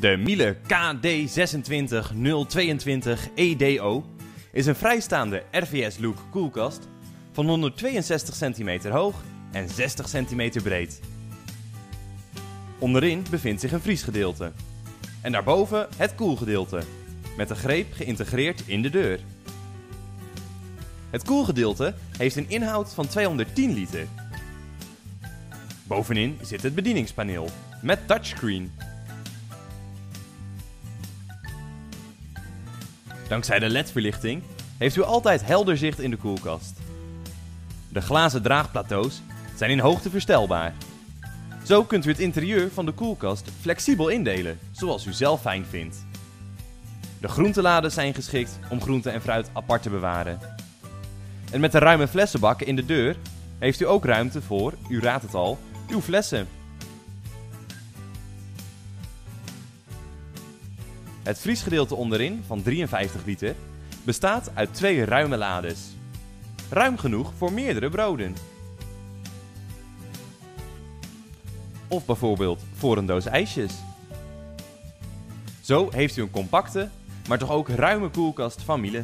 De Miele KD26022 EDO is een vrijstaande RVS-look koelkast van 162 cm hoog en 60 cm breed. Onderin bevindt zich een vriesgedeelte. En daarboven het koelgedeelte, met een greep geïntegreerd in de deur. Het koelgedeelte heeft een inhoud van 210 liter. Bovenin zit het bedieningspaneel met touchscreen. Dankzij de LED-verlichting heeft u altijd helder zicht in de koelkast. De glazen draagplateaus zijn in hoogte verstelbaar. Zo kunt u het interieur van de koelkast flexibel indelen, zoals u zelf fijn vindt. De groenteladen zijn geschikt om groente en fruit apart te bewaren. En met de ruime flessenbak in de deur heeft u ook ruimte voor, u raadt het al, uw flessen. Het vriesgedeelte onderin van 53 liter bestaat uit twee ruime lades. Ruim genoeg voor meerdere broden. Of bijvoorbeeld voor een doos ijsjes. Zo heeft u een compacte, maar toch ook ruime koelkast van Miele.